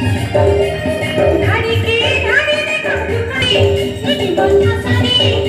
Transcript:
何気何でかすぐに、うちもよさに。